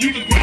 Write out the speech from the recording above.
You can